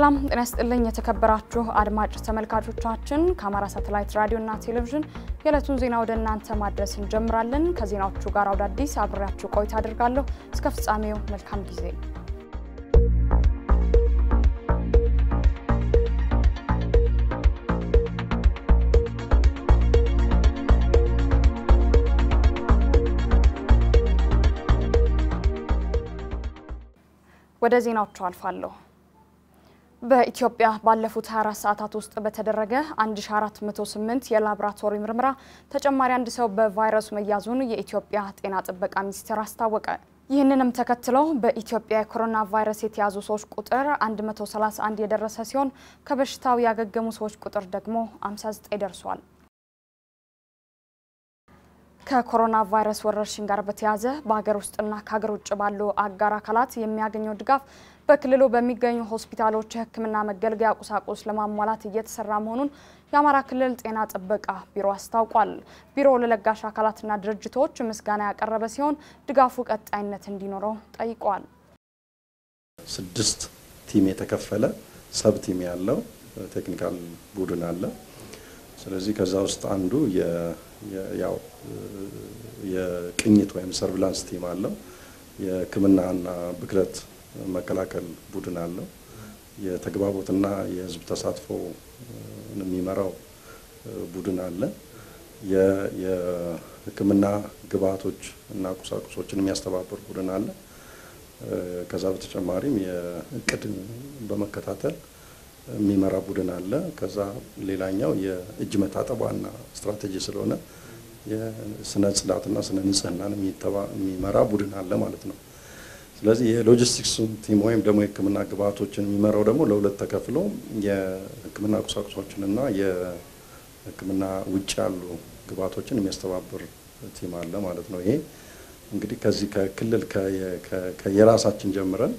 ሰላም ጤና ይስጥልኝ። የተከበራችሁ አድማጭ ተመልካቾቻችን ከአማራ ሳተላይት ራዲዮና ቴሌቪዥን የዕለቱን ዜና ወደ እናንተ ማድረስ እንጀምራለን። ከዜናዎቹ ጋር አውደ አዲስ አብሬያችሁ ቆይታ አድርጋለሁ። እስከ ፍጻሜው መልካም ጊዜ። ወደ ዜናዎቹ አልፋለሁ። በኢትዮጵያ ባለፉት 24 ሰዓታት ውስጥ በተደረገ 1408 የላቦራቶሪ ምርመራ ተጨማሪ አንድ ሰው በቫይረሱ መያዙን የኢትዮጵያ ጤና ጥበቃ ሚኒስቴር አስታወቀ። ይህንንም ተከትለው በኢትዮጵያ የኮሮና ቫይረስ የተያዙ ሰዎች ቁጥር 131 የደረሰ ሲሆን ከበሽታው ያገገሙ ሰዎች ቁጥር ደግሞ 59 ደርሷል። ከኮሮና ቫይረስ ወረርሽኝ ጋር በተያያዘ በሀገር ውስጥና ከሀገር ውጭ ባሉ አጋር አካላት የሚያገኘው ድጋፍ በክልሉ በሚገኙ ሆስፒታሎች የሕክምና መገልገያ ቁሳቁስ ለማሟላት እየተሰራ መሆኑን የአማራ ክልል ጤና ጥበቃ ቢሮ አስታውቋል። ቢሮው ለለጋሽ አካላትና ድርጅቶች ምስጋና ያቀረበ ሲሆን ድጋፉ ቀጣይነት እንዲኖረው ጠይቋል። ስድስት team የተከፈለ sub team ያለው technical ቡድን አለ። ስለዚህ ከዛ ውስጥ አንዱ ያው የቅኝት ወይም surveillance team አለው። የህክምናና ብክለት መከላከል ቡድን አለው። የተግባቦትና የህዝብ ተሳትፎ የሚመራው ቡድን አለ። የህክምና ግብዓቶች እና ቁሳቁሶችን የሚያስተባብር ቡድን አለ። ከዛ በተጨማሪም የእቅድ በመከታተል የሚመራ ቡድን አለ። ከዛ ሌላኛው የእጅ መታጠብ ዋና ስትራቴጂ ስለሆነ የስነ ጽዳትና ስነ ንጽህናን የሚመራ ቡድን አለ ማለት ነው። ስለዚህ የ logistics team ወይም ደግሞ የህክምና ግብዓቶችን የሚመራው ደግሞ ለሁለት ተከፍሎ የህክምና ቁሳቁሶችንና የህክምና ውጭ ያሉ ግብዓቶችን የሚያስተባብር team አለ ማለት ነው። ይሄ እንግዲህ ከዚህ ከክልል ከየራሳችን ጀምረን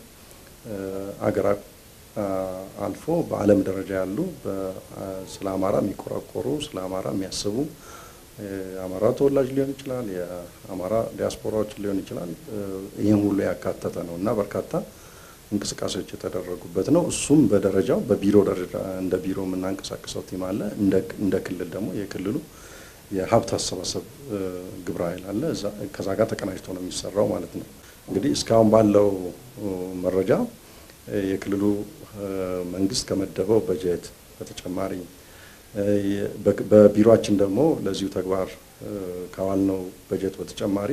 አገር አልፎ በዓለም ደረጃ ያሉ ስለ አማራ የሚቆረቆሩ ስለ አማራ የሚያስቡ የአማራ ተወላጅ ሊሆን ይችላል፣ የአማራ ዲያስፖራዎች ሊሆን ይችላል። ይህን ሁሉ ያካተተ ነው እና በርካታ እንቅስቃሴዎች የተደረጉበት ነው። እሱም በደረጃው በቢሮ ደረጃ እንደ ቢሮ የምናንቀሳቀሰው ቲም አለ። እንደ ክልል ደግሞ የክልሉ የሀብት አሰባሰብ ግብረ ኃይል አለ። ከዛ ጋር ተቀናጅቶ ነው የሚሰራው ማለት ነው። እንግዲህ እስካሁን ባለው መረጃ የክልሉ መንግስት ከመደበው በጀት በተጨማሪ በቢሮችን ደግሞ ለዚሁ ተግባር ካዋልነው በጀት በተጨማሪ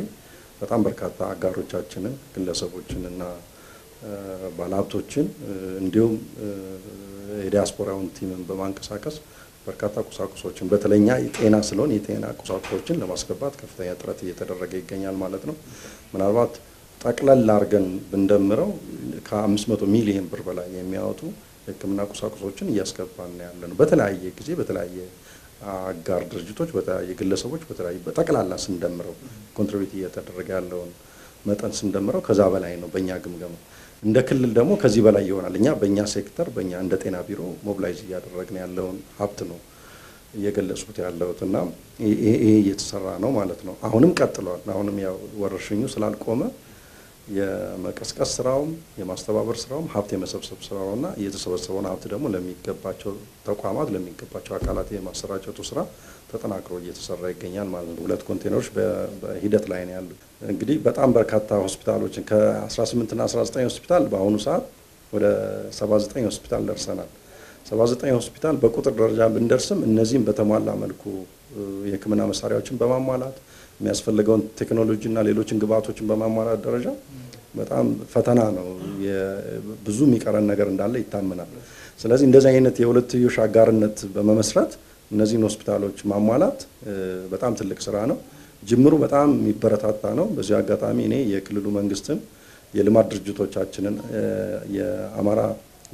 በጣም በርካታ አጋሮቻችንን ግለሰቦችን እና ባለሀብቶችን እንዲሁም የዲያስፖራውን ቲምን በማንቀሳቀስ በርካታ ቁሳቁሶችን በተለይኛ የጤና ስለሆን የጤና ቁሳቁሶችን ለማስገባት ከፍተኛ ጥረት እየተደረገ ይገኛል ማለት ነው። ምናልባት ጠቅለል አድርገን ብንደምረው ከ500 ሚሊዮን ብር በላይ የሚያወጡ የሕክምና ቁሳቁሶችን እያስገባን ያለ ነው። በተለያየ ጊዜ በተለያየ አጋር ድርጅቶች፣ በተለያየ ግለሰቦች፣ በተለያየ በጠቅላላ ስንደምረው contribute እየተደረገ ያለውን መጠን ስንደምረው ከዛ በላይ ነው በእኛ ግምገማ። እንደ ክልል ደግሞ ከዚህ በላይ ይሆናል። እኛ በእኛ ሴክተር በእኛ እንደ ጤና ቢሮ mobilize እያደረግን ያለውን ሀብት ነው እየገለጹት ያለሁት እና ይሄ እየተሰራ ነው ማለት ነው። አሁንም ቀጥሏል። አሁንም ያው ወረርሽኙ ስላልቆመ የመቀስቀስ ስራውም የማስተባበር ስራውም ሀብት የመሰብሰብ ስራውና የተሰበሰበውን ሀብት ደግሞ ለሚገባቸው ተቋማት ለሚገባቸው አካላት የማሰራጨቱ ስራ ተጠናክሮ እየተሰራ ይገኛል ማለት ነው። ሁለት ኮንቴነሮች በሂደት ላይ ነው ያሉት። እንግዲህ በጣም በርካታ ሆስፒታሎችን ከ18 እና 19 ሆስፒታል በአሁኑ ሰዓት ወደ 79 ሆስፒታል ደርሰናል። 79 ሆስፒታል በቁጥር ደረጃ ብንደርስም እነዚህም በተሟላ መልኩ የሕክምና መሳሪያዎችን በማሟላት የሚያስፈልገውን ቴክኖሎጂ እና ሌሎችን ግብዓቶችን በማሟላት ደረጃ በጣም ፈተና ነው። ብዙ የሚቀረን ነገር እንዳለ ይታመናል። ስለዚህ እንደዚህ አይነት የሁለትዮሽ አጋርነት በመመስረት እነዚህን ሆስፒታሎች ማሟላት በጣም ትልቅ ስራ ነው። ጅምሩ በጣም የሚበረታታ ነው። በዚህ አጋጣሚ እኔ የክልሉ መንግስትን፣ የልማት ድርጅቶቻችንን፣ የአማራ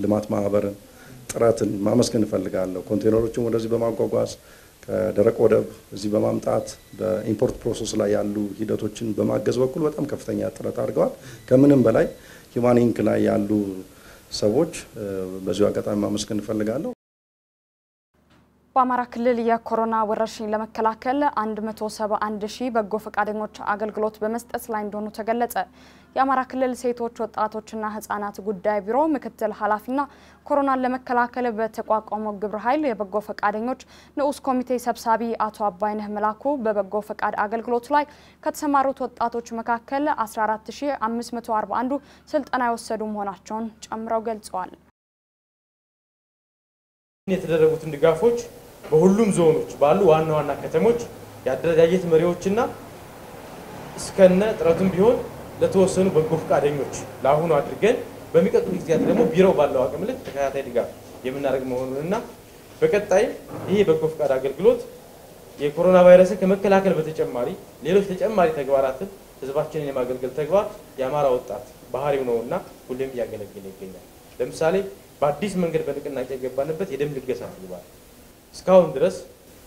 ልማት ማህበርን ጥረትን ማመስገን እፈልጋለሁ። ኮንቴነሮችን ወደዚህ በማጓጓዝ ከደረቅ ወደብ እዚህ በማምጣት በ import process ላይ ያሉ ሂደቶችን በማገዝ በኩል በጣም ከፍተኛ ጥረት አድርገዋል። ከምንም በላይ ሂውማን ኢንክ ላይ ያሉ ሰዎች በዚሁ አጋጣሚ ማመስገን እፈልጋለሁ። በአማራ ክልል የኮሮና ወረርሽኝ ለመከላከል 171 ሺህ በጎ ፈቃደኞች አገልግሎት በመስጠት ላይ እንደሆኑ ተገለጸ። የአማራ ክልል ሴቶች ወጣቶችና ህጻናት ጉዳይ ቢሮ ምክትል ኃላፊና ኮሮናን ለመከላከል በተቋቋመው ግብረ ኃይል የበጎ ፈቃደኞች ንዑስ ኮሚቴ ሰብሳቢ አቶ አባይነህ መላኩ በበጎ ፈቃድ አገልግሎት ላይ ከተሰማሩት ወጣቶች መካከል 14541ዱ ስልጠና የወሰዱ መሆናቸውን ጨምረው ገልጸዋል። የተደረጉትን ድጋፎች በሁሉም ዞኖች ባሉ ዋና ዋና ከተሞች የአደረጃጀት መሪዎችና እስከነ ጥረቱም ቢሆን ለተወሰኑ በጎ ፈቃደኞች ለአሁኑ አድርገን በሚቀጥሉ ጊዜያት ደግሞ ቢሮው ባለው አቅም ልክ ተከታታይ ድጋፍ የምናደርግ መሆኑንና በቀጣይም ይህ የበጎ ፈቃድ አገልግሎት የኮሮና ቫይረስን ከመከላከል በተጨማሪ ሌሎች ተጨማሪ ተግባራትን ህዝባችንን የማገልገል ተግባር የአማራ ወጣት ባህሪው ነውና ሁሌም እያገለገለ ይገኛል። ለምሳሌ በአዲስ መንገድ በንቅናቄ የገባንበት የደም ልገሳ ተግባር እስካሁን ድረስ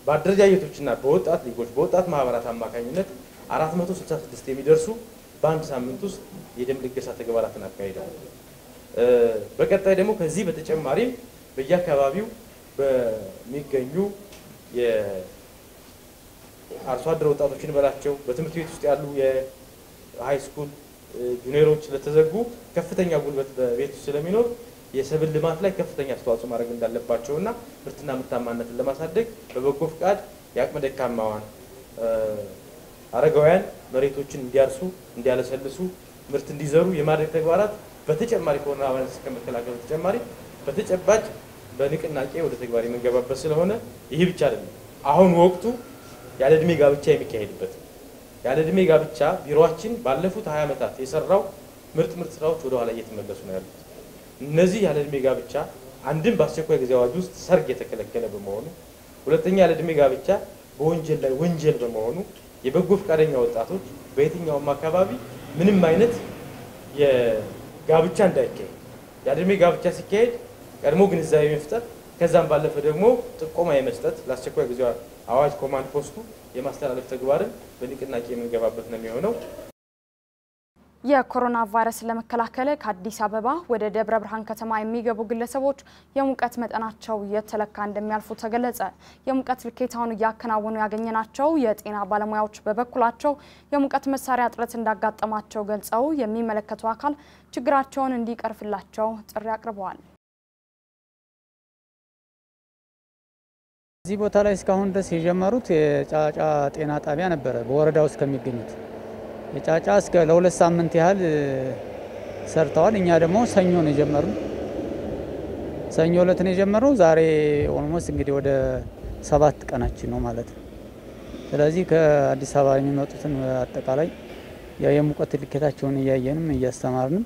በአደረጃጀቶችና በወጣት ሊጎች በወጣት ማህበራት አማካኝነት 466 የሚደርሱ በአንድ ሳምንት ውስጥ የደም ልገሳ ተግባራትን አካሂደዋል። በቀጣይ ደግሞ ከዚህ በተጨማሪም በየአካባቢው በሚገኙ የአርሶ አደር ወጣቶችን በላቸው በትምህርት ቤት ውስጥ ያሉ የሃይ ስኩል ጁኒየሮች ለተዘጉ ከፍተኛ ጉልበት በቤት ውስጥ ስለሚኖር የሰብል ልማት ላይ ከፍተኛ አስተዋጽኦ ማድረግ እንዳለባቸው እና ምርትና ምርታማነትን ለማሳደግ በበጎ ፍቃድ የአቅመ ደካማዋን አረጋውያን መሬቶችን እንዲያርሱ፣ እንዲያለሰልሱ፣ ምርት እንዲዘሩ የማድረግ ተግባራት በተጨማሪ ኮሮና ቫይረስ ከመከላከል በተጨማሪ በተጨባጭ በንቅናቄ ወደ ተግባር የምንገባበት ስለሆነ ይህ ብቻ አይደለም። አሁን ወቅቱ ያለ እድሜ ጋብቻ የሚካሄድበት ያለ እድሜ ጋብቻ ቢሮችን ባለፉት ሀያ ዓመታት የሰራው ምርጥ ምርጥ ስራዎች ወደ ኋላ እየተመለሱ ነው ያሉት። እነዚህ ያለ እድሜ ጋብቻ አንድም በአስቸኳይ ጊዜ አዋጅ ውስጥ ሰርግ የተከለከለ በመሆኑ፣ ሁለተኛ ያለ እድሜ ጋብቻ በወንጀል ላይ ወንጀል በመሆኑ የበጎ ፈቃደኛ ወጣቶች በየትኛውም አካባቢ ምንም አይነት የጋብቻ እንዳይካሄድ እድሜ ጋብቻ ሲካሄድ ቀድሞ ግንዛቤ መፍጠር ከዛም ባለፈ ደግሞ ጥቆማ የመስጠት ለአስቸኳይ ጊዜ አዋጅ ኮማንድ ፖስቱ የማስተላለፍ ተግባርን በንቅናቄ የምንገባበት ነው የሚሆነው። የኮሮና ቫይረስ ለመከላከል ከአዲስ አበባ ወደ ደብረ ብርሃን ከተማ የሚገቡ ግለሰቦች የሙቀት መጠናቸው እየተለካ እንደሚያልፉ ተገለጸ። የሙቀት ልኬታውን እያከናወኑ ያገኘናቸው የጤና ባለሙያዎች በበኩላቸው የሙቀት መሳሪያ እጥረት እንዳጋጠማቸው ገልጸው የሚመለከተው አካል ችግራቸውን እንዲቀርፍላቸው ጥሪ አቅርበዋል። እዚህ ቦታ ላይ እስካሁን ድረስ የጀመሩት የጫጫ ጤና ጣቢያ ነበረ በወረዳ ውስጥ ከሚገኙት የጫጫ እስከ ለሁለት ሳምንት ያህል ሰርተዋል። እኛ ደግሞ ሰኞ ነው የጀመሩ ሰኞ እለት ነው የጀመረው። ዛሬ almost እንግዲህ ወደ ሰባት ቀናችን ነው ማለት ነው። ስለዚህ ከአዲስ አበባ የሚመጡትን አጠቃላይ የሙቀት ልኬታቸውን እያየንም እያስተማርንም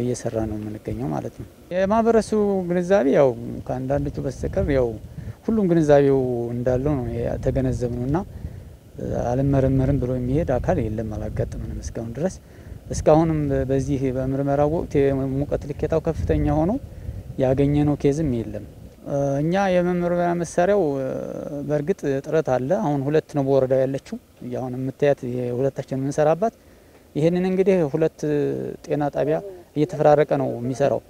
እየሰራ ነው የምንገኘው ማለት ነው። የማህበረሰቡ ግንዛቤ ያው ከአንዳንዶቹ በስተቀር ያው ሁሉም ግንዛቤው እንዳለው ነው የተገነዘብ ነው እና አልመረመርም ብሎ የሚሄድ አካል የለም፣ አላጋጠምንም እስካሁን ድረስ። እስካሁንም በዚህ በምርመራው ወቅት የሙቀት ልኬታው ከፍተኛ ሆኖ ያገኘነው ኬዝም የለም። እኛ የመመርመሪያ መሳሪያው በእርግጥ ጥረት አለ። አሁን ሁለት ነው በወረዳው ያለችው አሁን የምታያት ሁለታችን የምንሰራባት። ይህንን እንግዲህ ሁለት ጤና ጣቢያ እየተፈራረቀ ነው የሚሰራው።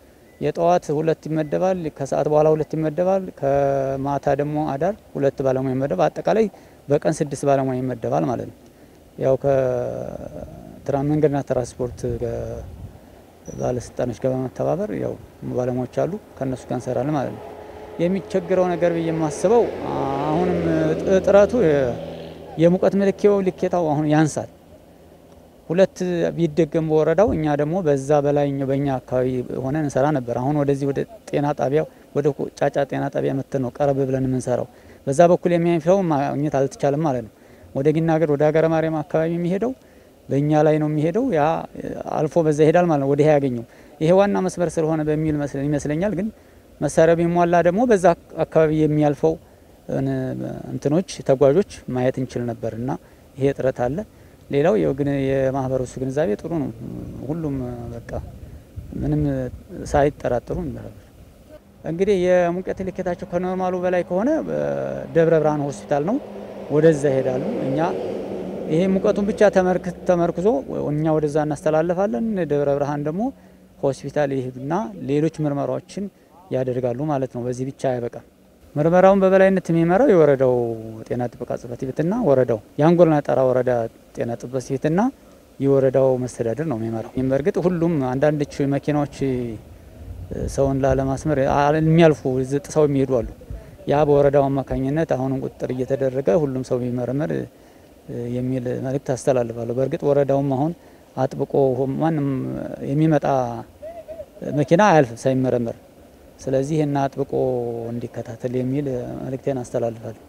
የጠዋት ሁለት ይመደባል፣ ከሰዓት በኋላ ሁለት ይመደባል፣ ከማታ ደግሞ አዳር ሁለት ባለሙያ ይመደባል። አጠቃላይ በቀን ስድስት ባለሙያ ይመደባል ማለት ነው። ያው ከመንገድና ትራንስፖርት ባለስልጣኖች ጋር በመተባበር ያው ባለሙያዎች አሉ፣ ከእነሱ ጋር እንሰራለን ማለት ነው። የሚቸግረው ነገር ብዬ የማስበው አሁንም እጥረቱ የሙቀት መለኪያው ልኬታው አሁን ያንሳል። ሁለት ቢደገም በወረዳው እኛ ደግሞ በዛ በላይ በእኛ አካባቢ ሆነን እንሰራ ነበር። አሁን ወደዚህ ወደ ጤና ጣቢያ ወደ ጫጫ ጤና ጣቢያ መተን ነው ቀረብ ብለን የምንሰራው። በዛ በኩል የሚያንፈው ማግኘት አልተቻለም ማለት ነው። ወደ ጊናገር ወደ ሀገረ ማርያም አካባቢ የሚሄደው በእኛ ላይ ነው የሚሄደው። ያ አልፎ በዛ ይሄዳል ማለት ነው። ወደ ያገኘው ይሄ ዋና መስመር ስለሆነ በሚል ይመስለኛል። ግን መሳሪያ ቢሟላ ደግሞ በዛ አካባቢ የሚያልፈው እንትኖች ተጓዦች ማየት እንችል ነበር እና ይሄ ጥረት አለ። ሌላው የማህበረሰቡ ግንዛቤ ጥሩ ነው። ሁሉም በቃ ምንም ሳይጠራጠሩ እንግዲህ የሙቀት ልኬታቸው ከኖርማሉ በላይ ከሆነ ደብረ ብርሃን ሆስፒታል ነው ወደዛ ይሄዳሉ። እኛ ይሄ ሙቀቱን ብቻ ተመርክዞ እኛ ወደዛ እናስተላልፋለን። ደብረ ብርሃን ደግሞ ሆስፒታል ይሄዱና ሌሎች ምርመራዎችን ያደርጋሉ ማለት ነው። በዚህ ብቻ አይበቃም። ምርመራውን በበላይነት የሚመራው የወረዳው ጤና ጥበቃ ጽሕፈት ቤትና ወረዳው የአንጎልና ጠራ ወረዳ ጤና ጥበቃ ጽሕፈት ቤትና የወረዳው መስተዳደር ነው የሚመራው። በእርግጥ ሁሉም አንዳንዶቹ መኪናዎች ሰውን ላለማስመር የሚያልፉ ጥሰው የሚሄዱ አሉ። ያ በወረዳው አማካኝነት አሁንም ቁጥጥር እየተደረገ ሁሉም ሰው ቢመረመር የሚል መልእክት አስተላልፋለሁ። በእርግጥ ወረዳውም አሁን አጥብቆ ማንም የሚመጣ መኪና አያልፍ ሳይመረመር። ስለዚህ ይህን አጥብቆ እንዲከታተል የሚል መልእክቴን አስተላልፋለሁ።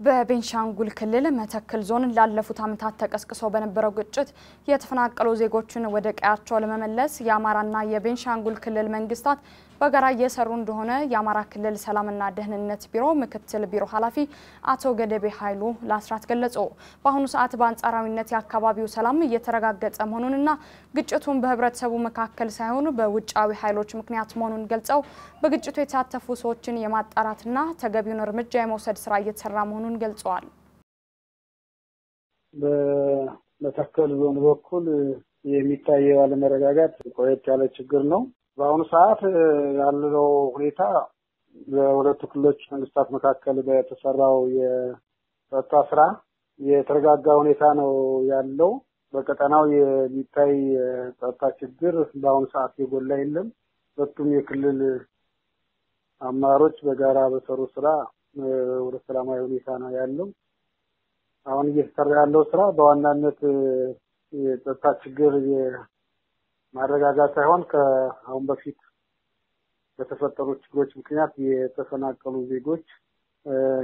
በቤንሻንጉል ክልል መተክል ዞን ላለፉት ዓመታት ተቀስቅሶ በነበረው ግጭት የተፈናቀሉ ዜጎችን ወደ ቀያቸው ለመመለስ የአማራና የቤንሻንጉል ክልል መንግስታት በጋራ እየሰሩ እንደሆነ የአማራ ክልል ሰላምና ደህንነት ቢሮ ምክትል ቢሮ ኃላፊ አቶ ገደቤ ኃይሉ ለአስራት ገለጹ። በአሁኑ ሰዓት በአንጻራዊነት የአካባቢው ሰላም እየተረጋገጠ መሆኑንና ግጭቱን በህብረተሰቡ መካከል ሳይሆን በውጫዊ ኃይሎች ምክንያት መሆኑን ገልጸው በግጭቱ የተሳተፉ ሰዎችን የማጣራትና ተገቢውን እርምጃ የመውሰድ ስራ እየተሰራ መሆኑን ገልጸዋል። በመተከል ዞን በኩል የሚታየው አለመረጋጋት ቆየት ያለ ችግር ነው። በአሁኑ ሰዓት ያለው ሁኔታ በሁለቱ ክልሎች መንግስታት መካከል በተሰራው የጸጥታ ስራ የተረጋጋ ሁኔታ ነው ያለው። በቀጠናው የሚታይ የጸጥታ ችግር በአሁኑ ሰዓት የጎላ የለም። ሁለቱም የክልል አመራሮች በጋራ በሰሩ ስራ ወደ ሰላማዊ ሁኔታ ነው ያለው። አሁን እየተሰራ ያለው ስራ በዋናነት የጸጥታ ችግር ማረጋጋት ሳይሆን ከአሁን በፊት በተፈጠሩ ችግሮች ምክንያት የተፈናቀሉ ዜጎች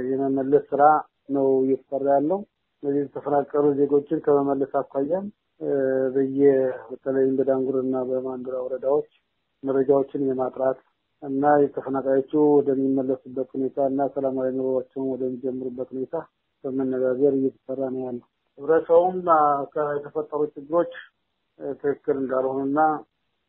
የመመለስ ስራ ነው እየተሰራ ያለው። እነዚህ የተፈናቀሉ ዜጎችን ከመመለስ አኳያም በየ በተለይም በዳንጉር እና በማንዱራ ወረዳዎች መረጃዎችን የማጥራት እና የተፈናቃዮቹ ወደሚመለሱበት ሁኔታ እና ሰላማዊ ኑሮቸውን ወደሚጀምሩበት ሁኔታ በመነጋገር እየተሰራ ነው ያለው። ህብረተሰቡም የተፈጠሩ ችግሮች ትክክል እንዳልሆኑና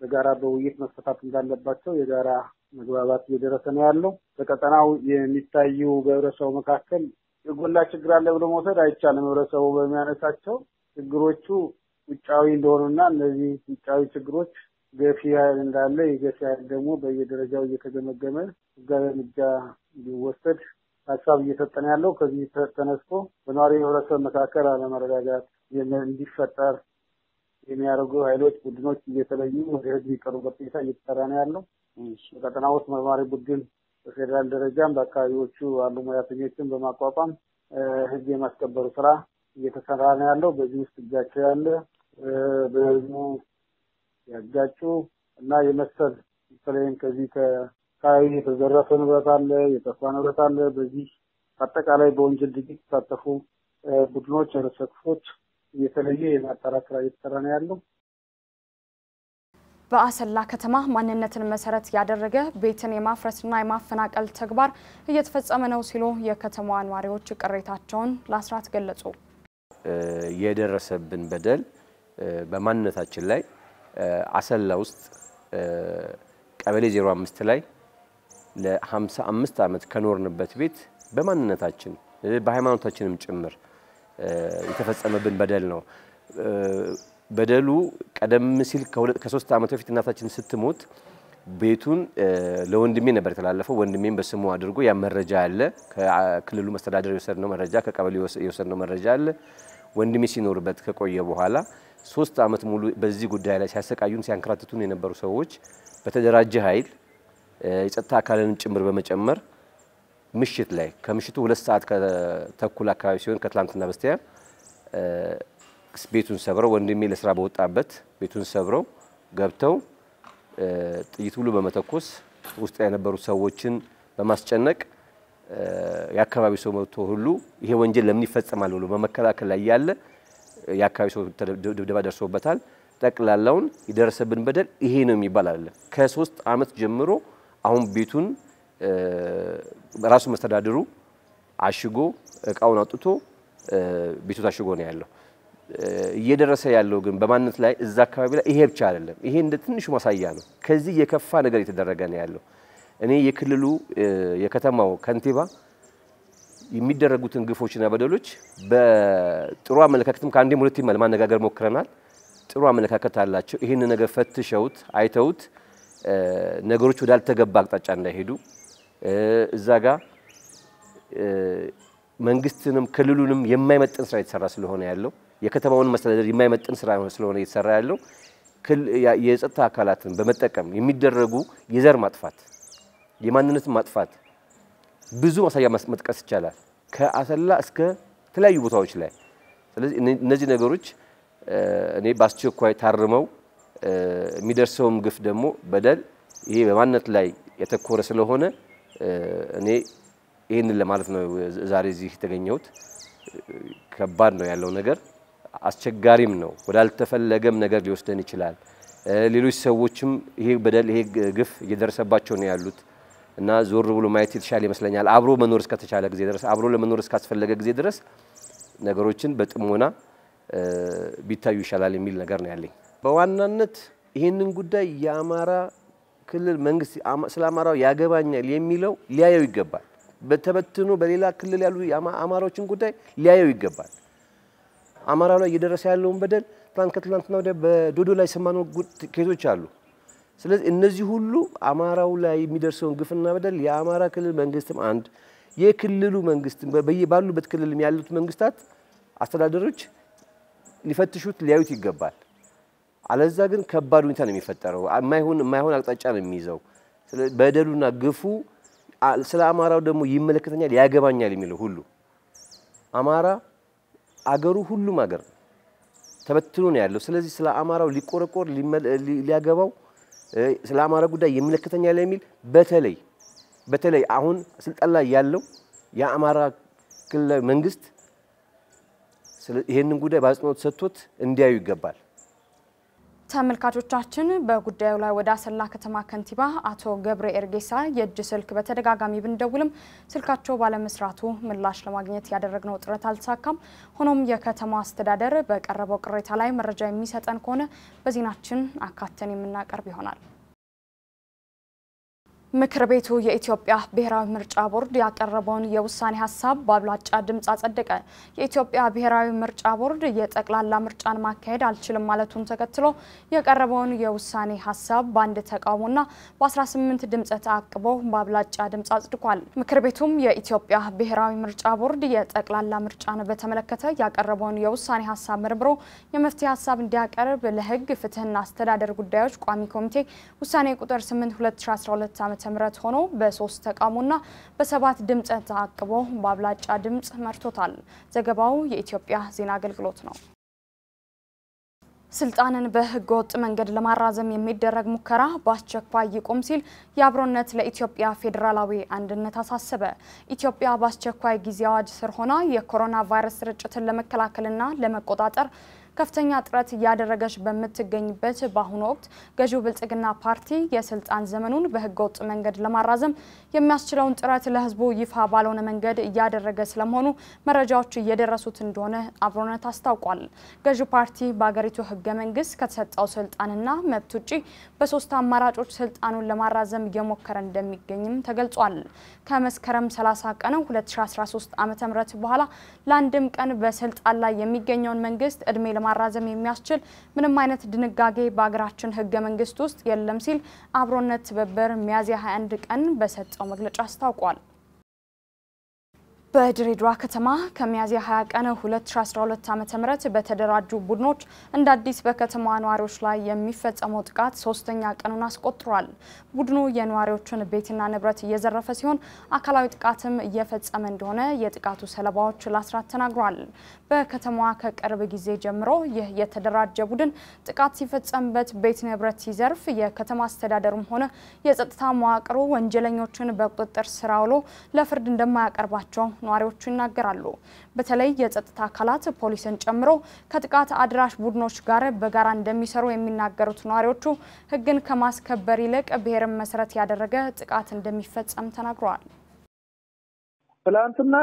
በጋራ በውይይት መፈታት እንዳለባቸው የጋራ መግባባት እየደረሰ ነው ያለው። በቀጠናው የሚታዩ በህብረተሰቡ መካከል የጎላ ችግር አለ ብሎ መውሰድ አይቻልም። ህብረተሰቡ በሚያነሳቸው ችግሮቹ ውጫዊ እንደሆኑና እነዚህ ውጫዊ ችግሮች ገፊ ኃይል እንዳለ የገፊ ኃይል ደግሞ በየደረጃው እየተገመገመ ህጋዊ እርምጃ እንዲወሰድ ሀሳብ እየሰጠን ያለው ከዚህ ተነስቶ በነዋሪ ህብረተሰብ መካከል አለመረጋጋት እንዲፈጠር የሚያደርጉ ኃይሎች፣ ቡድኖች እየተለዩ ወደ ህግ የሚቀርቡበት ሁኔታ እየተሰራ ነው ያለው። በቀጠና ውስጥ መርማሪ ቡድን በፌዴራል ደረጃም በአካባቢዎቹ ያሉ ሙያተኞችን በማቋቋም ህግ የማስከበሩ ስራ እየተሰራ ነው ያለው። በዚህ ውስጥ እጃቸው ያለ በህዝቡ ያጋጩ እና የመሰል በተለይም ከዚህ ከአካባቢ የተዘረፈ ንብረት አለ፣ የጠፋ ንብረት አለ። በዚህ አጠቃላይ በወንጀል ድርጊት የተሳተፉ ቡድኖች፣ ህብረተሰብ ክፍሎች እየተለየ የማጣራት ስራ እየተሰራ ነው ያለው። በአሰላ ከተማ ማንነትን መሰረት ያደረገ ቤትን የማፍረስና የማፈናቀል ተግባር እየተፈጸመ ነው ሲሉ የከተማዋ ነዋሪዎች ቅሬታቸውን ለአስራት ገለጹ። የደረሰብን በደል በማንነታችን ላይ አሰላ ውስጥ ቀበሌ 05 ላይ ለ55 ዓመት ከኖርንበት ቤት በማንነታችን በሃይማኖታችንም ጭምር የተፈጸመብን በደል ነው። በደሉ ቀደም ሲል ከሶስት ዓመት በፊት እናታችን ስትሞት ቤቱን ለወንድሜ ነበር የተላለፈው። ወንድሜም በስሙ አድርጎ ያ መረጃ አለ። ከክልሉ መስተዳደር የወሰድነው መረጃ፣ ከቀበሌ የወሰድነው መረጃ አለ። ወንድሜ ሲኖርበት ከቆየ በኋላ ሶስት ዓመት ሙሉ በዚህ ጉዳይ ላይ ሲያሰቃዩን ሲያንከራትቱን የነበሩ ሰዎች በተደራጀ ኃይል የጸጥታ አካልንም ጭምር በመጨመር ምሽት ላይ ከምሽቱ ሁለት ሰዓት ከተኩል አካባቢ ሲሆን ከትላንትና በስቲያ ቤቱን ሰብረው ወንድሜ ለስራ በወጣበት ቤቱን ሰብረው ገብተው ጥይት ሁሉ በመተኮስ ውስጥ የነበሩ ሰዎችን በማስጨነቅ የአካባቢ ሰው መጥቶ ሁሉ ይሄ ወንጀል ለምን ይፈጸማል ብሎ በመከላከል ላይ ያለ የአካባቢ ሰው ድብደባ ደርሶበታል። ጠቅላላውን የደረሰብን በደል ይሄ ነው የሚባል አይደለም። ከሶስት ዓመት ጀምሮ አሁን ቤቱን ራሱ መስተዳድሩ አሽጎ እቃውን አውጥቶ ቤቱ ታሽጎ ነው ያለው። እየደረሰ ያለው ግን በማንነት ላይ እዛ አካባቢ ላይ ይሄ ብቻ አይደለም። ይሄ እንደ ትንሹ ማሳያ ነው። ከዚህ የከፋ ነገር የተደረገ ነው ያለው። እኔ የክልሉ የከተማው ከንቲባ የሚደረጉትን ግፎችና በደሎች በጥሩ አመለካከትም ከአንዴም ሁለቴም ለማነጋገር ሞክረናል። ጥሩ አመለካከት አላቸው። ይህን ነገር ፈትሸውት አይተውት ነገሮች ወዳልተገባ አቅጣጫ እንዳይሄዱ እዛ ጋር መንግስትንም ክልሉንም የማይመጥን ስራ የተሰራ ስለሆነ ያለው የከተማውን መስተዳደር የማይመጥን ስራ ስለሆነ የተሰራ ያለው የጸጥታ አካላትን በመጠቀም የሚደረጉ የዘር ማጥፋት፣ የማንነት ማጥፋት ብዙ ማሳያ መጥቀስ ይቻላል፣ ከአሰላ እስከ ተለያዩ ቦታዎች ላይ። ስለዚህ እነዚህ ነገሮች እኔ በአስቸኳይ ታርመው የሚደርሰውም ግፍ ደግሞ በደል ይሄ በማንነት ላይ የተኮረ ስለሆነ እኔ ይህንን ለማለት ነው ዛሬ እዚህ የተገኘሁት። ከባድ ነው ያለው ነገር፣ አስቸጋሪም ነው። ወዳልተፈለገም ነገር ሊወስደን ይችላል። ሌሎች ሰዎችም ይሄ በደል ይሄ ግፍ እየደረሰባቸው ነው ያሉት እና ዞር ብሎ ማየት የተሻለ ይመስለኛል። አብሮ መኖር እስከተቻለ ጊዜ ድረስ አብሮ ለመኖር እስካስፈለገ ጊዜ ድረስ ነገሮችን በጥሞና ቢታዩ ይሻላል የሚል ነገር ነው ያለኝ። በዋናነት ይህንን ጉዳይ የአማራ ክልል መንግስት ስለ አማራው ያገባኛል የሚለው ሊያየው ይገባል። በተበትኖ በሌላ ክልል ያሉ አማራዎችን ጉዳይ ሊያየው ይገባል። አማራው ላይ እየደረሰ ያለውን በደል ትናንት ከትላንትና ወዲያ በዶዶ ላይ የሰማነው ኬዞች አሉ። ስለዚህ እነዚህ ሁሉ አማራው ላይ የሚደርሰውን ግፍና በደል የአማራ ክልል መንግስትም አንድ የክልሉ መንግስት ባሉበት ክልልም ያሉት መንግስታት አስተዳደሮች ሊፈትሹት ሊያዩት ይገባል። አለዛ ግን ከባድ ሁኔታ ነው የሚፈጠረው። የማይሆን የማይሆን አቅጣጫ ነው የሚይዘው። በደሉና ግፉ ስለ አማራው ደግሞ ይመለከተኛል፣ ያገባኛል የሚለው ሁሉ አማራ አገሩ ሁሉም አገር ተበትኖ ነው ያለው። ስለዚህ ስለ አማራው ሊቆረቆር ሊያገባው ስለ አማራ ጉዳይ ይመለከተኛል የሚል በተለይ በተለይ አሁን ስልጣን ላይ ያለው የአማራ ክልላዊ መንግስት ይህንን ጉዳይ በአጽንኦት ሰጥቶት እንዲያዩ ይገባል። ተመልካቾቻችን በጉዳዩ ላይ ወደ አሰላ ከተማ ከንቲባ አቶ ገብረ ኤርጌሳ የእጅ ስልክ በተደጋጋሚ ብንደውልም ስልካቸው ባለመስራቱ ምላሽ ለማግኘት ያደረግነው ጥረት አልተሳካም። ሆኖም የከተማ አስተዳደር በቀረበው ቅሬታ ላይ መረጃ የሚሰጠን ከሆነ በዜናችን አካተን የምናቀርብ ይሆናል። ምክር ቤቱ የኢትዮጵያ ብሔራዊ ምርጫ ቦርድ ያቀረበውን የውሳኔ ሀሳብ በአብላጫ ድምፅ አጸደቀ። የኢትዮጵያ ብሔራዊ ምርጫ ቦርድ የጠቅላላ ምርጫን ማካሄድ አልችልም ማለቱን ተከትሎ የቀረበውን የውሳኔ ሀሳብ በአንድ ተቃውሞና በ18 ድምፀ ተአቅቦ በአብላጫ ድምፅ አጽድቋል። ምክር ቤቱም የኢትዮጵያ ብሔራዊ ምርጫ ቦርድ የጠቅላላ ምርጫን በተመለከተ ያቀረበውን የውሳኔ ሀሳብ መርምሮ የመፍትሄ ሀሳብ እንዲያቀርብ ለሕግ ፍትህና አስተዳደር ጉዳዮች ቋሚ ኮሚቴ ውሳኔ ቁጥር 8 2012 ዓ ምረት ሆኖ በሶስት ተቃውሞና በሰባት ድምፀ ተአቅቦ በአብላጫ ድምፅ መርቶታል። ዘገባው የኢትዮጵያ ዜና አገልግሎት ነው። ስልጣንን በህገ ወጥ መንገድ ለማራዘም የሚደረግ ሙከራ በአስቸኳይ ይቁም ሲል የአብሮነት ለኢትዮጵያ ፌዴራላዊ አንድነት አሳሰበ። ኢትዮጵያ በአስቸኳይ ጊዜ አዋጅ ስር ሆና የኮሮና ቫይረስ ስርጭትን ለመከላከልና ለመቆጣጠር ከፍተኛ ጥረት እያደረገች በምትገኝበት በአሁኑ ወቅት ገዢው ብልጽግና ፓርቲ የስልጣን ዘመኑን በህገወጥ መንገድ ለማራዘም የሚያስችለውን ጥረት ለህዝቡ ይፋ ባልሆነ መንገድ እያደረገ ስለመሆኑ መረጃዎች እየደረሱት እንደሆነ አብሮነት አስታውቋል። ገዢው ፓርቲ በአገሪቱ ህገ መንግስት ከተሰጠው ስልጣንና መብት ውጪ በሶስት አማራጮች ስልጣኑን ለማራዘም እየሞከረ እንደሚገኝም ተገልጿል። ከመስከረም 30 ቀን 2013 ዓ.ም በኋላ ለአንድም ቀን በስልጣን ላይ የሚገኘውን መንግስት እድሜ ለማራዘም የሚያስችል ምንም አይነት ድንጋጌ በሀገራችን ህገ መንግስት ውስጥ የለም ሲል አብሮነት ትብብር ሚያዝያ 21 ቀን በሰጠው መግለጫ አስታውቋል። በድሬዳዋ ከተማ ከሚያዝያ 20 ቀን 2012 ዓ.ም በተደራጁ ቡድኖች እንደ አዲስ በከተማዋ ነዋሪዎች ላይ የሚፈጸመው ጥቃት ሶስተኛ ቀኑን አስቆጥሯል። ቡድኑ የነዋሪዎችን ቤትና ንብረት እየዘረፈ ሲሆን አካላዊ ጥቃትም እየፈጸመ እንደሆነ የጥቃቱ ሰለባዎች ለአስራት ተናግሯል። በከተማዋ ከቅርብ ጊዜ ጀምሮ ይህ የተደራጀ ቡድን ጥቃት ሲፈጸምበት ቤት ንብረት ሲዘርፍ የከተማ አስተዳደሩም ሆነ የጸጥታ መዋቅሩ ወንጀለኞችን በቁጥጥር ስር አውሎ ለፍርድ እንደማያቀርባቸው ነዋሪዎቹ ይናገራሉ። በተለይ የጸጥታ አካላት ፖሊስን ጨምሮ ከጥቃት አድራሽ ቡድኖች ጋር በጋራ እንደሚሰሩ የሚናገሩት ነዋሪዎቹ ሕግን ከማስከበር ይልቅ ብሔርን መሰረት ያደረገ ጥቃት እንደሚፈጸም ተናግረዋል። ትላንትና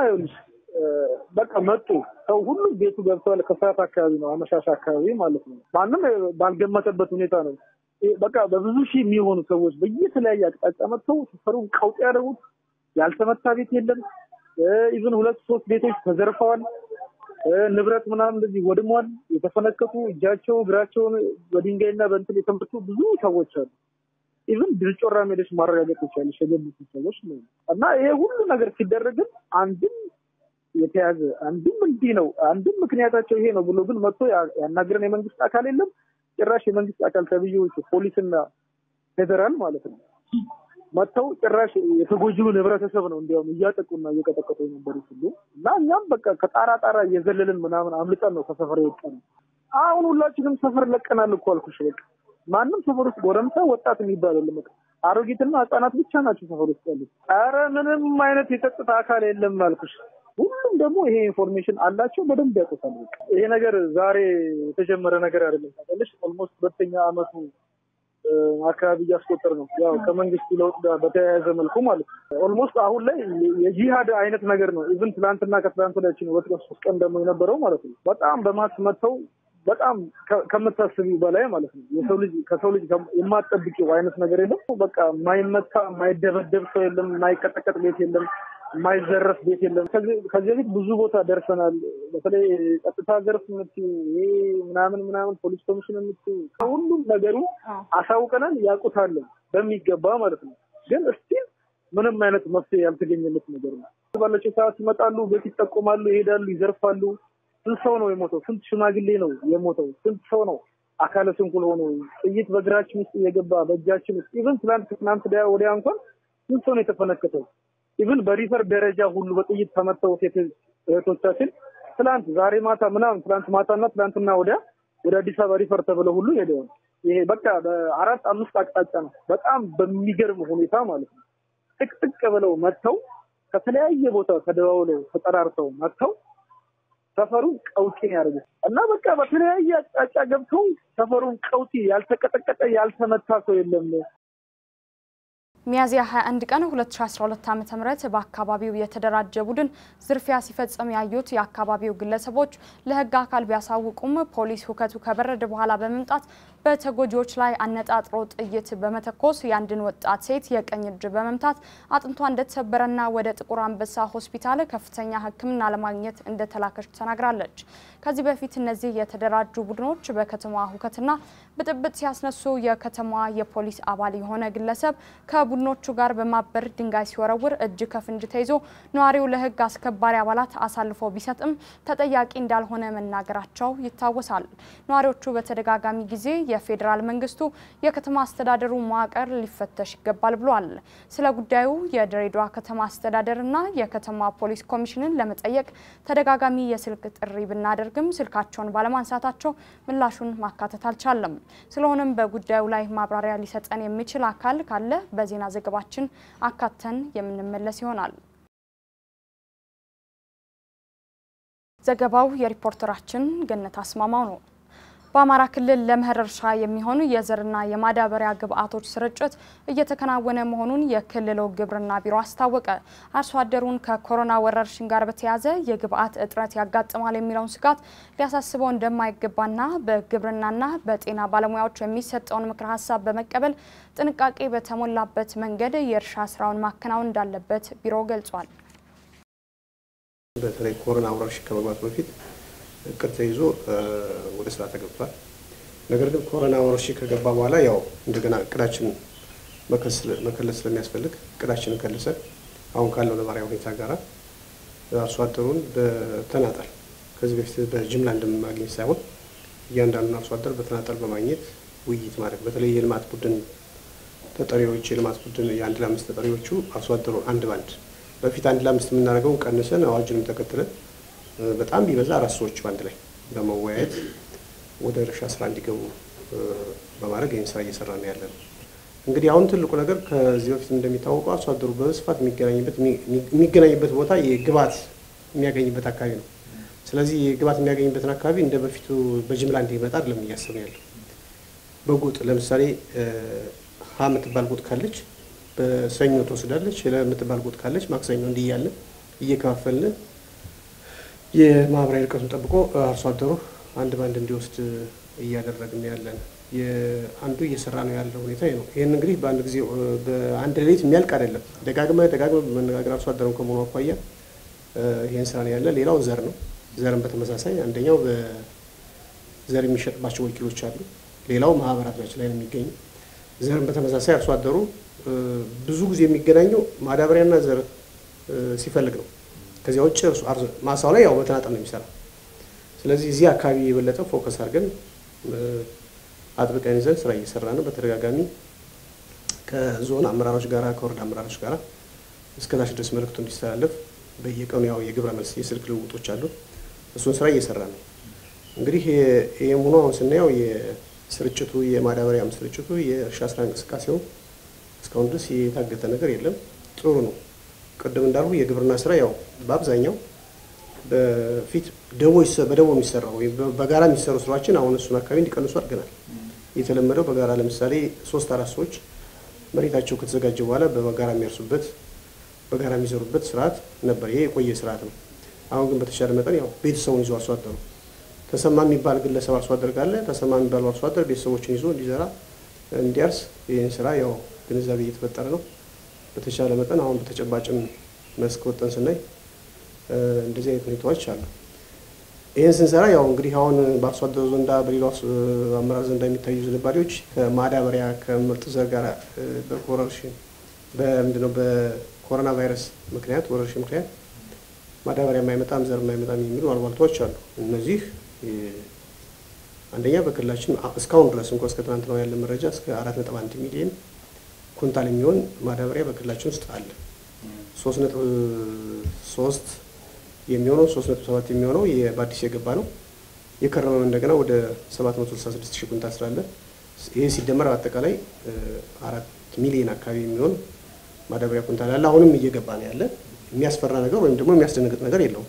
በቃ መጡ። ሰው ሁሉ ቤቱ ገብተዋል። ከሰዓት አካባቢ ነው፣ አመሻሽ አካባቢ ማለት ነው። ማንም ባልገመተበት ሁኔታ ነው። በቃ በብዙ ሺህ የሚሆኑ ሰዎች በየተለያየ አቅጣጫ መጥተው ሰፈሩን ቀውጢ ያደረጉት። ያልተመታ ቤት የለም። even ሁለት ሶስት ቤቶች ተዘርፈዋል። ንብረት ምናምን እንደዚህ ወድሟል። የተፈነከቱ እጃቸው እግራቸውን በድንጋይና በእንትን የተመቱ ብዙ ሰዎች አሉ። ኢቭን ድርጮራ ሜደች ማረጋገጥ ይቻለች የገቡት ሰዎች እና ይሄ ሁሉ ነገር ሲደረግም አንድም የተያዘ አንዱም እንዲህ ነው አንዱም ምክንያታቸው ይሄ ነው ብሎ ግን መጥቶ ያናገረን የመንግስት አካል የለም። ጭራሽ የመንግስት አካል ተብዬዎች ፖሊስና ፌዴራል ማለት ነው መጥተው ጭራሽ የተጎጂውን ህብረተሰብ ነው እንዲያውም እያጠቁና እየቀጠቀጡ የነበሩት ሁሉ እና እኛም በቃ ከጣራ ጣራ እየዘለልን ምናምን አምልጠን ነው ከሰፈር የወጣን። አሁን ሁላችንም ሰፈር ለቀናል እኮ አልኩሽ። በቃ ማንም ሰፈር ውስጥ ጎረምሳ ወጣት የሚባል የለም። አሮጊትና ህጻናት ብቻ ናቸው ሰፈር ውስጥ ያሉት። ኧረ ምንም አይነት የጸጥታ አካል የለም አልኩሽ። ሁሉም ደግሞ ይሄ information አላቸው፣ በደንብ ያውቁታል። ይሄ ነገር ዛሬ የተጀመረ ነገር አይደለም። ታውቂያለሽ፣ almost ሁለተኛ አመቱ አካባቢ እያስቆጠር ነው። ያው ከመንግስቱ ለውጥ ጋር በተያያዘ መልኩ ማለት ነው። almost አሁን ላይ የጂሃድ አይነት ነገር ነው። even ትላንትና ከትላንት ወዲያችን ሁለት ሶስት ቀን ደግሞ የነበረው ማለት ነው። በጣም በ mass መጥተው በጣም ከምታስቢው በላይ ማለት ነው። የሰው ልጅ ከሰው ልጅ የማትጠብቂው አይነት ነገር የለም። በቃ የማይመታ የማይደበደብ ሰው የለም። የማይቀጠቀጥ ቤት የለም። የማይዘረፍ ቤት የለም። ከዚህ በፊት ብዙ ቦታ ደርሰናል። በተለይ ጸጥታ ዘርፍ ይሄ ምናምን ምናምን ፖሊስ ኮሚሽን የምትይው ከሁሉም ነገሩ አሳውቀናል፣ ያውቁታለን በሚገባ ማለት ነው። ግን still ምንም አይነት መፍትሄ ያልተገኘለት ነገር ነው። ባለችው ሰዓት ይመጣሉ፣ ቤት ይጠቁማሉ፣ ይሄዳሉ፣ ይዘርፋሉ። ስንት ሰው ነው የሞተው? ስንት ሽማግሌ ነው የሞተው? ስንት ሰው ነው አካለ ስንኩል ሆኖ ጥይት በእግራችን ውስጥ እየገባ በእጃችን ውስጥ even ትናንት ትናንት ወዲያ እንኳን ስንት ሰው ነው የተፈነከተው? even በ refer ደረጃ ሁሉ በጥይት ተመተው ሴት እህቶቻችን ትላንት ዛሬ ማታ ምናምን ትላንት ማታና ትላንትና ወዲያ ወደ አዲስ አበባ ሪፈር ተብለው ሁሉ ሄደዋል። ይሄ በቃ በአራት አምስት አቅጣጫ ነው። በጣም በሚገርም ሁኔታ ማለት ነው። ጥቅጥቅ ብለው መጥተው ከተለያየ ቦታ ተደዋውለው ተጠራርተው መጥተው ሰፈሩን ቀውጢ ያደርጉት እና በቃ በተለያየ አቅጣጫ ገብተው ሰፈሩን ቀውጢ ያልተቀጠቀጠ ያልተመታ ሰው የለም። ሚያዝያ 21 ቀን 2012 ዓ.ም በአካባቢው የተደራጀ ቡድን ዝርፊያ ሲፈጽም ያዩት የአካባቢው ግለሰቦች ለሕግ አካል ቢያሳውቁም ፖሊስ ሁከቱ ከበረደ በኋላ በመምጣት በተጎጂዎች ላይ አነጣጥሮ ጥይት በመተኮስ የአንድን ወጣት ሴት የቀኝ እጅ በመምታት አጥንቷ እንደተሰበረና ወደ ጥቁር አንበሳ ሆስፒታል ከፍተኛ ሕክምና ለማግኘት እንደተላከች ተናግራለች። ከዚህ በፊት እነዚህ የተደራጁ ቡድኖች በከተማዋ ሁከትና ብጥብጥ ሲያስነሱ የከተማዋ የፖሊስ አባል የሆነ ግለሰብ ከቡድኖቹ ጋር በማበር ድንጋይ ሲወረውር እጅ ከፍንጅ ተይዞ ነዋሪው ለህግ አስከባሪ አባላት አሳልፎ ቢሰጥም ተጠያቂ እንዳልሆነ መናገራቸው ይታወሳል። ነዋሪዎቹ በተደጋጋሚ ጊዜ የፌዴራል መንግስቱ የከተማ አስተዳደሩ መዋቅር ሊፈተሽ ይገባል ብሏል። ስለ ጉዳዩ የድሬዳዋ ከተማ አስተዳደርና የከተማ ፖሊስ ኮሚሽንን ለመጠየቅ ተደጋጋሚ የስልክ ጥሪ ብናደርግም ስልካቸውን ባለማንሳታቸው ምላሹን ማካተት አልቻለም። ስለሆነም በጉዳዩ ላይ ማብራሪያ ሊሰጠን የሚችል አካል ካለ በዜና ዘገባችን አካተን የምንመለስ ይሆናል። ዘገባው የሪፖርተራችን ገነት አስማማው ነው። በአማራ ክልል ለመኸር እርሻ የሚሆኑ የዘርና የማዳበሪያ ግብዓቶች ስርጭት እየተከናወነ መሆኑን የክልሉ ግብርና ቢሮ አስታወቀ። አርሶ አደሩን ከኮሮና ወረርሽኝ ጋር በተያያዘ የግብዓት እጥረት ያጋጥማል የሚለውን ስጋት ሊያሳስበው እንደማይገባና በግብርናና በጤና ባለሙያዎች የሚሰጠውን ምክር ሀሳብ በመቀበል ጥንቃቄ በተሞላበት መንገድ የእርሻ ስራውን ማከናወን እንዳለበት ቢሮ ገልጿል። በተለይ ኮሮና ወረርሽኝ ከመግባቱ በፊት እቅድ ተይዞ ወደ ስራ ተገብቷል። ነገር ግን ኮሮና ወረርሽኝ ከገባ በኋላ ያው እንደገና እቅዳችን መከለስ ስለሚያስፈልግ እቅዳችንን ከልሰን አሁን ካለው ነባራዊ ሁኔታ ጋር አርሶ አደሩን በተናጠል ከዚህ በፊት በጅምላ እንደማግኘት ሳይሆን እያንዳንዱን አርሶ አደር በተናጠል በማግኘት ውይይት ማድረግ በተለይ የልማት ቡድን ተጠሪዎች የልማት ቡድን የአንድ ለአምስት ተጠሪዎቹ አርሶ አደሩ አንድ ባንድ በፊት አንድ ለአምስት የምናደርገውን ቀንሰን አዋጁንም ተከትለን በጣም ቢበዛ አራት ሰዎች በአንድ ላይ በመወያየት ወደ እርሻ ስራ እንዲገቡ በማድረግ ይህን ስራ እየሰራ ነው ያለ ነው። እንግዲህ አሁን ትልቁ ነገር ከዚህ በፊት እንደሚታወቀው አርሶ አደሩ በስፋት የሚገናኝበት የሚገናኝበት ቦታ የግብዓት የሚያገኝበት አካባቢ ነው። ስለዚህ የግብዓት የሚያገኝበትን አካባቢ እንደ በፊቱ በጅምላ እንዲመጣ አይደለም እያሰብን ያለ በጎጥ ለምሳሌ ሀ የምትባል ጎጥ ካለች በሰኞ ትወስዳለች፣ ለምትባል ጎጥ ካለች ማክሰኞ እንዲህ እያለን እየከፋፈልን የማህበራዊ ርቀቱን ጠብቆ አርሶ አደሩ አንድ ባንድ እንዲወስድ እያደረግን ያለን አንዱ እየሰራ ነው ያለው ሁኔታ ነው። ይህን እንግዲህ በአንድ ጊዜ በአንድ ሌሊት የሚያልቅ አይደለም። ደጋግመ ደጋግመ በመነጋገር አርሶ አደሩን ከመሆኑ አኳያ ይህን ስራ ነው ያለ። ሌላው ዘር ነው። ዘርን በተመሳሳይ አንደኛው በዘር የሚሸጥባቸው ወኪሎች አሉ። ሌላው ማህበራት ናቸው ላይ ነው የሚገኙ። ዘርን በተመሳሳይ አርሶ አደሩ ብዙ ጊዜ የሚገናኘው ማዳበሪያና ዘር ሲፈልግ ነው። ከዚያ ውጭ ማሳው ላይ ያው በተናጠል ነው የሚሰራ። ስለዚህ እዚህ አካባቢ የበለጠ focus አድርገን አጥብቀን ይዘን ስራ እየሰራ ነው። በተደጋጋሚ ከዞን አመራሮች ጋር ከወረዳ አመራሮች ጋር እስከታች ድረስ መልእክቱ እንዲስተላለፍ በየቀኑ ያው የግብረ መልስ የስልክ ልውውጦች አሉ። እሱን ስራ እየሰራ ነው። እንግዲህ ይህም ሆኖ አሁን ስናየው የስርጭቱ የማዳበሪያም ስርጭቱ የእርሻ ስራ እንቅስቃሴው እስካሁን ድረስ የታገተ ነገር የለም። ጥሩ ነው። ቅድም እንዳልኩ የግብርና ስራ ያው በአብዛኛው በፊት ደቦ በደቦ የሚሰራው በጋራ የሚሰሩ ስራዎችን አሁን እሱን አካባቢ እንዲቀንሱ አድርገናል። የተለመደው በጋራ ለምሳሌ ሶስት አራት ሰዎች መሬታቸው ከተዘጋጀ በኋላ በጋራ የሚያርሱበት በጋራ የሚዘሩበት ስርዓት ነበር። ይሄ የቆየ ስርዓት ነው። አሁን ግን በተሻለ መጠን ያው ቤተሰቡን ይዞ አርሶ አደሩ ተሰማ የሚባል ግለሰብ አርሶ አደር ካለ ተሰማ የሚባለው አርሶ አደር ቤተሰቦችን ይዞ እንዲዘራ እንዲያርስ ይህን ስራ ያው ግንዛቤ እየተፈጠረ ነው። በተሻለ መጠን አሁን በተጨባጭም መስክ ወጠን ስናይ እንደዚህ አይነት ሁኔታዎች አሉ። ይህን ስንሰራ ያው እንግዲህ አሁን በአርሶ አደሩ ዘንዳ በሌላው አመራር ዘንዳ የሚታዩ ዝንባሌዎች ከማዳበሪያ ከምርጥ ዘር ጋር በወረርሽኝ በምንድነው በኮሮና ቫይረስ ምክንያት ወረርሽኝ ምክንያት ማዳበሪያ የማይመጣም ዘር የማይመጣም የሚሉ አሉባልታዎች አሉ። እነዚህ አንደኛ በክልላችን እስካሁን ድረስ እንኳ እስከ ትናንት ነው ያለ መረጃ እስከ አራት ነጥብ አንድ ሚሊዮን ኩንታል የሚሆን ማዳበሪያ በክልላችን ውስጥ አለ። ሶስት ነጥብ ሶስት የሚሆነው ሶስት ነጥብ ሰባት የሚሆነው በአዲስ የገባ ነው። የከረመም እንደገና ወደ ሰባት መቶ ስልሳ ስድስት ሺህ ኩንታል ስላለ ይሄ ሲደመር አጠቃላይ አራት ሚሊዮን አካባቢ የሚሆን ማዳበሪያ ኩንታል ያለ አሁንም እየገባ ነው ያለ። የሚያስፈራ ነገር ወይም ደግሞ የሚያስደነግጥ ነገር የለውም።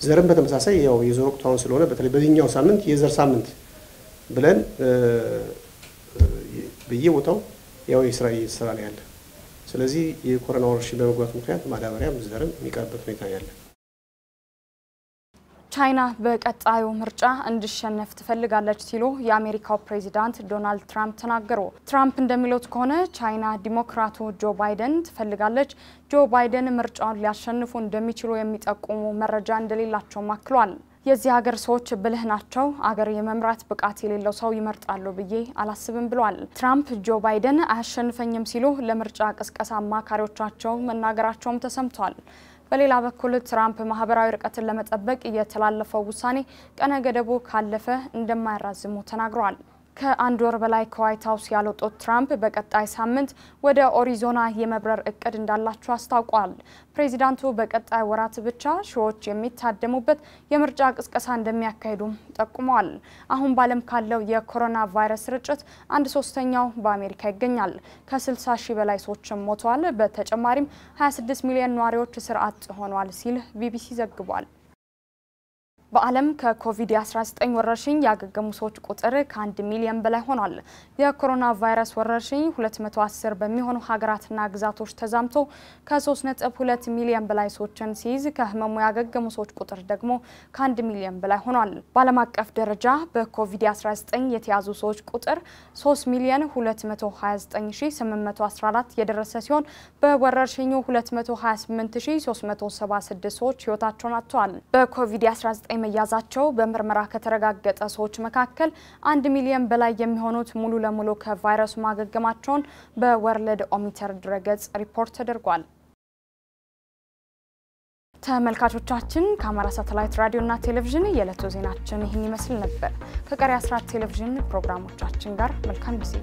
ዘርም በተመሳሳይ ያው የዘር ወቅቱ አሁን ስለሆነ በተለይ በዚህኛው ሳምንት የዘር ሳምንት ብለን በየቦታው ያው የስራ እየተሰራ ነው ያለ። ስለዚህ የኮሮና ወረርሽኝ በመግባቱ ምክንያት ማዳበሪያም ዘርም የሚቀርበት ሁኔታ ያለ። ቻይና በቀጣዩ ምርጫ እንዲሸነፍ ትፈልጋለች ሲሉ የአሜሪካው ፕሬዚዳንት ዶናልድ ትራምፕ ተናገሩ። ትራምፕ እንደሚሉት ከሆነ ቻይና ዲሞክራቱ ጆ ባይደን ትፈልጋለች። ጆ ባይደን ምርጫውን ሊያሸንፉ እንደሚችሉ የሚጠቁሙ መረጃ እንደሌላቸውም አክሏል። የዚህ ሀገር ሰዎች ብልህ ናቸው። አገር የመምራት ብቃት የሌለው ሰው ይመርጣሉ ብዬ አላስብም ብሏል። ትራምፕ ጆ ባይደን አያሸንፈኝም ሲሉ ለምርጫ ቅስቀሳ አማካሪዎቻቸው መናገራቸውም ተሰምቷል። በሌላ በኩል ትራምፕ ማህበራዊ ርቀትን ለመጠበቅ የተላለፈው ውሳኔ ቀነ ገደቡ ካለፈ እንደማያራዝሙ ተናግረዋል። ከአንድ ወር በላይ ከዋይት ሀውስ ያልወጡት ትራምፕ በቀጣይ ሳምንት ወደ ኦሪዞና የመብረር እቅድ እንዳላቸው አስታውቋል። ፕሬዚዳንቱ በቀጣይ ወራት ብቻ ሺዎች የሚታደሙበት የምርጫ ቅስቀሳ እንደሚያካሂዱም ጠቁመዋል። አሁን በዓለም ካለው የኮሮና ቫይረስ ስርጭት አንድ ሶስተኛው በአሜሪካ ይገኛል። ከ60 ሺህ በላይ ሰዎችም ሞተዋል። በተጨማሪም 26 ሚሊዮን ነዋሪዎች አጥ ሆነዋል ሲል ቢቢሲ ዘግቧል። በዓለም ከኮቪድ-19 ወረርሽኝ ያገገሙ ሰዎች ቁጥር ከአንድ ሚሊዮን በላይ ሆኗል። የኮሮና ቫይረስ ወረርሽኝ 210 በሚሆኑ ሀገራትና ግዛቶች ተዛምቶ ከ3.2 ሚሊዮን በላይ ሰዎችን ሲይዝ ከህመሙ ያገገሙ ሰዎች ቁጥር ደግሞ ከአንድ ሚሊዮን በላይ ሆኗል። በዓለም አቀፍ ደረጃ በኮቪድ-19 የተያዙ ሰዎች ቁጥር 3 ሚሊዮን 229814 የደረሰ ሲሆን በወረርሽኙ 228376 ሰዎች ህይወታቸውን አጥተዋል። በኮቪድ-19 መያዛቸው በምርመራ ከተረጋገጠ ሰዎች መካከል አንድ ሚሊዮን በላይ የሚሆኑት ሙሉ ለሙሉ ከቫይረሱ ማገገማቸውን በ Worldometer ድረገጽ ሪፖርት ተደርጓል። ተመልካቾቻችን ከአማራ ሳተላይት ራዲዮና ቴሌቪዥን የዕለቱ ዜናችን ይህን ይመስል ነበር። ከቀሪ አስራት ቴሌቪዥን ፕሮግራሞቻችን ጋር መልካም ጊዜ